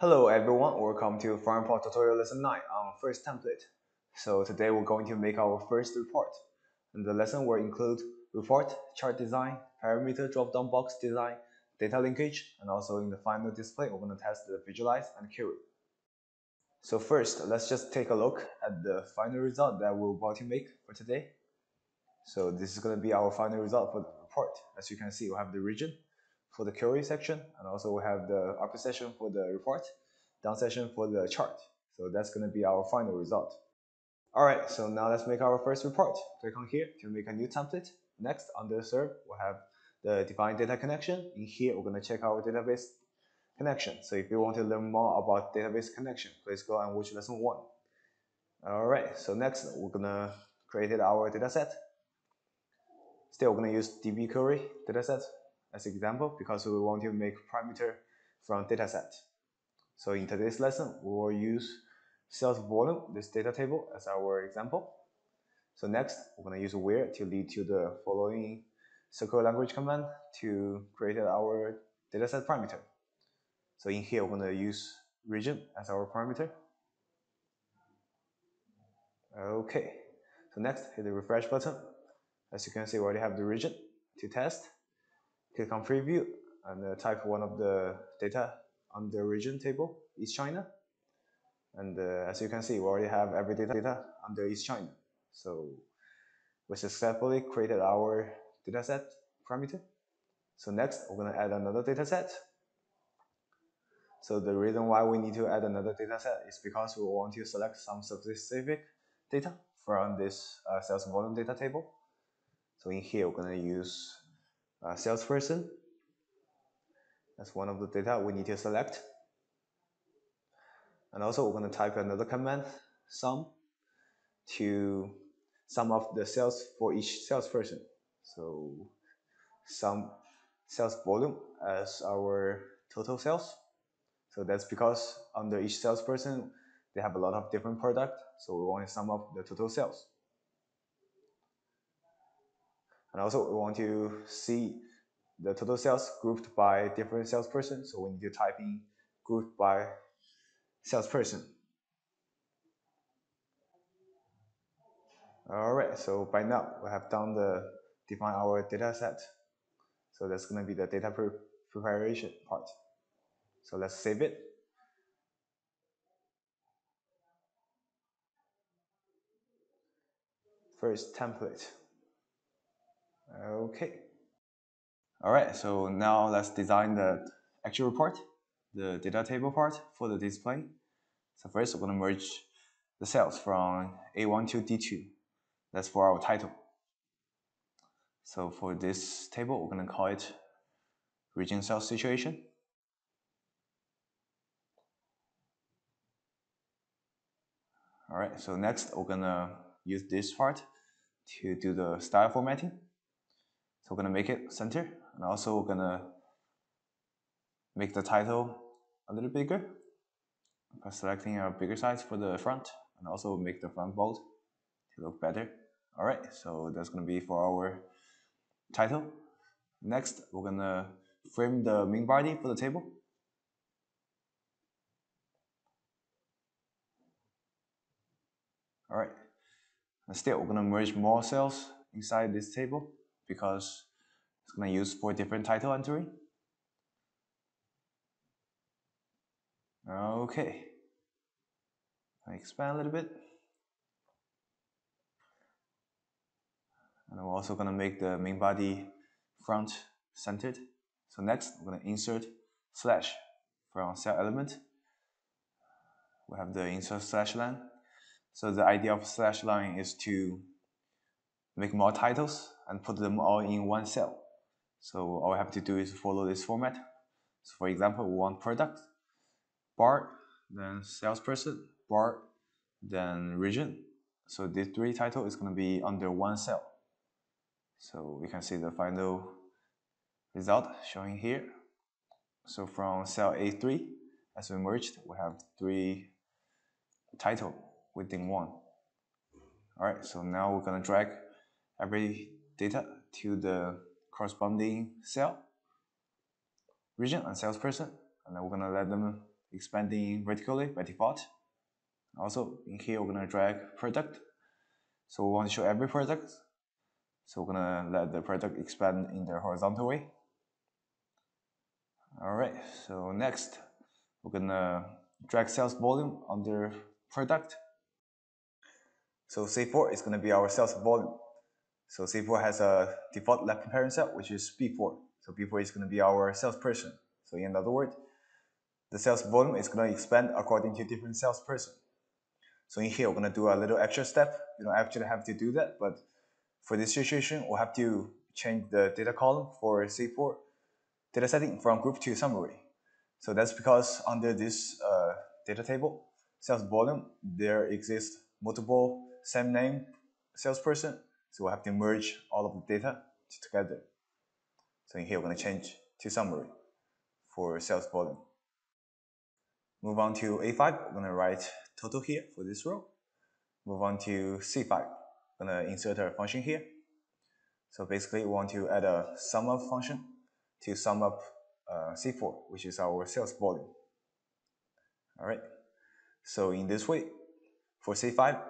Hello everyone, welcome to FarmPod tutorial lesson 9 on first template. So today we're going to make our first report. And the lesson will include report, chart design, parameter drop-down box design, data linkage, and also in the final display we're going to test the visualize and query. So first, let's just take a look at the final result that we're about to make for today. So this is going to be our final result for the report. As you can see, we have the region, for the query section, and also we have the upper section for the report, down section for the chart. So that's going to be our final result. Alright, so now let's make our first report. Click on here to make a new template. Next, under serve, we'll have the define data connection. In here, we're going to check our database connection. So if you want to learn more about database connection, please go and watch lesson one. Alright, so next, we're going to create our dataset. Still, we're going to use DB query dataset as example because we want to make parameter from dataset. So in today's lesson, we will use sales volume, this data table, as our example. So next, we're going to use where to lead to the following SQL language command to create our dataset parameter. So in here, we're going to use region as our parameter. Okay, so next, hit the refresh button. As you can see, we already have the region to test click on preview and uh, type one of the data on the region table, East China. And uh, as you can see, we already have every data, data under East China. So we successfully created our dataset parameter. So next, we're going to add another dataset. So the reason why we need to add another dataset is because we want to select some specific data from this uh, sales volume data table. So in here, we're going to use uh, salesperson. That's one of the data we need to select. And also we're going to type another command, sum, to sum of the sales for each salesperson. So sum sales volume as our total sales. So that's because under each salesperson, they have a lot of different product. So we want to sum up the total sales. And also we want to see the total sales grouped by different salesperson. So we need to type in grouped by salesperson. All right, so by now we have done the define our data set. So that's going to be the data pre preparation part. So let's save it. First template. Okay. All right, so now let's design the actual report, the data table part for the display. So first we're gonna merge the cells from A1 to D2. That's for our title. So for this table, we're gonna call it region cell situation. All right, so next we're gonna use this part to do the style formatting. So we're to make it center and also we're to make the title a little bigger by selecting a bigger size for the front and also make the front bold to look better. Alright, so that's to be for our title. Next, we're to frame the main body for the table. Alright, and still we're to merge more cells inside this table because it's going to use for different title entry. Okay. I expand a little bit. And I'm also going to make the main body front centered. So next, I'm going to insert slash from cell element. We have the insert slash line. So the idea of slash line is to make more titles and put them all in one cell. So all we have to do is follow this format. So for example, we want product, bar, then salesperson, bar, then region. So this three title is going to be under one cell. So we can see the final result showing here. So from cell A3, as we merged, we have three title within one. All right, so now we're going to drag every data to the corresponding cell, region, and salesperson, and then we're gonna let them expanding vertically by default. Also in here, we're gonna drag product. So we want to show every product. So we're gonna let the product expand in the horizontal way. All right, so next, we're gonna drag sales volume under product. So C4 is gonna be our sales volume. So C4 has a default left parent cell, which is B4. So B4 is gonna be our salesperson. So in other words, the sales volume is gonna expand according to different salesperson. So in here, we're gonna do a little extra step. You don't actually have to do that, but for this situation, we'll have to change the data column for C4 data setting from group to summary. So that's because under this uh, data table, sales volume, there exists multiple same name salesperson. So we'll have to merge all of the data together. So in here, we're going to change to summary for sales volume. Move on to A5, we're going to write total here for this row. Move on to C5, we're going to insert a function here. So basically, we want to add a sum up function to sum up uh, C4, which is our sales volume. All right. So in this way, for C5,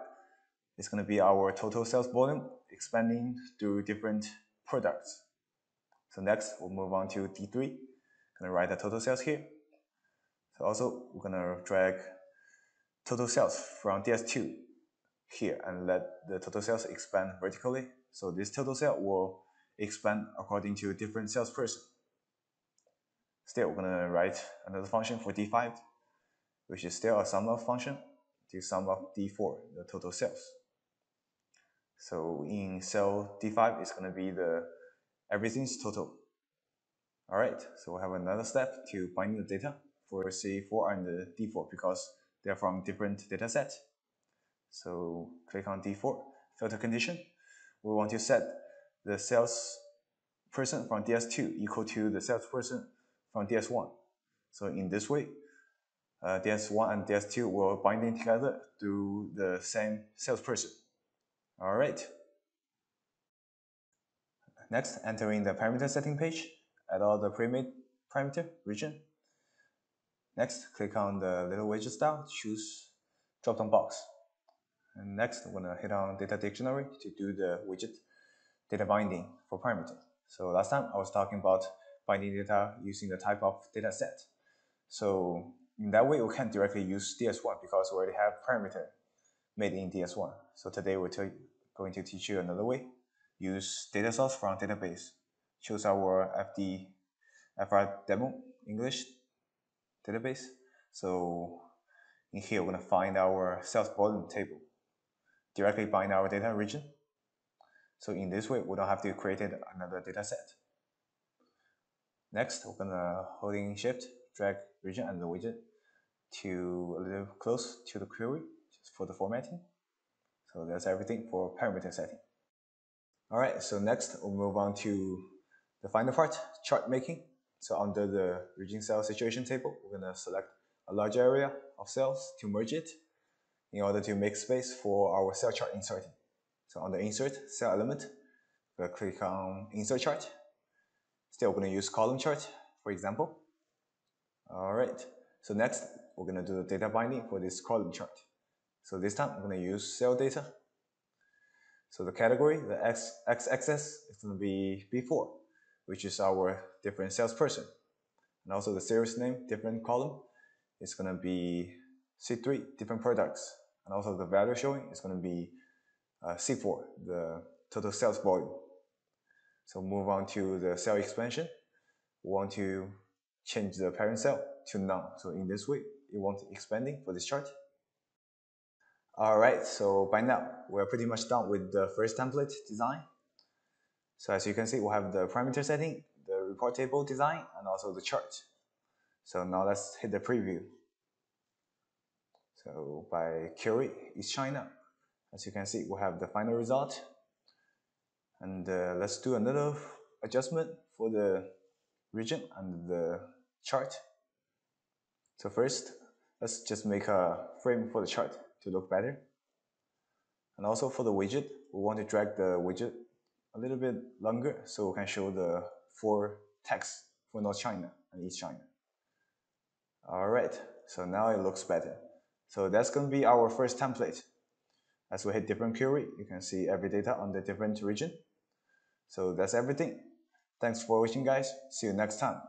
it's going to be our total sales volume expanding through different products. So next, we'll move on to D3. Going to write the total sales here. So also, we're going to drag total sales from DS2 here and let the total sales expand vertically. So this total sale will expand according to different salesperson. Still, we're going to write another function for D5, which is still a sum of function to sum up D4, the total sales. So in cell D5, it's going to be the everything's total. All right, so we have another step to bind the data for C4 and the D4 because they're from different data sets. So click on D4, filter condition. We want to set the sales person from DS2 equal to the sales person from DS1. So in this way, uh, DS1 and DS2 will binding together through the same salesperson. All right. Next, entering the parameter setting page, add all the parameter region. Next, click on the little widget style, choose drop-down box. And next, I'm gonna hit on data dictionary to do the widget data binding for parameter. So last time I was talking about binding data using the type of data set. So in that way, we can't directly use DS1 because we already have parameter made in DS1. So today we're going to teach you another way. Use data source from database. Choose our FD, FR demo English database. So in here, we're gonna find our sales volume table. Directly bind our data region. So in this way, we don't have to create another data set. Next, we're gonna holding shift, drag region and the widget to a little close to the query for the formatting. So that's everything for parameter setting. All right, so next we'll move on to the final part, chart making. So under the region cell situation table, we're gonna select a large area of cells to merge it in order to make space for our cell chart inserting. So on the insert cell element, we'll click on insert chart Still, going to use column chart, for example. All right. So next, we're going to do the data binding for this column chart. So this time, I'm going to use cell data. So the category, the x, x-axis is going to be B4, which is our different salesperson. And also the series name, different column, is going to be C3, different products. And also the value showing is going to be uh, C4, the total sales volume. So move on to the cell expansion. We want to change the parent cell to none. So in this way, you want expanding for this chart. All right, so by now, we're pretty much done with the first template design. So as you can see, we have the parameter setting, the report table design, and also the chart. So now let's hit the preview. So by query East China, as you can see, we have the final result and uh, let's do another adjustment for the region and the chart. So first, let's just make a frame for the chart to look better. And also for the widget, we want to drag the widget a little bit longer so we can show the four text for North China and East China. Alright, so now it looks better. So that's going to be our first template. As we hit different query, you can see every data on the different region. So that's everything. Thanks for watching guys. See you next time.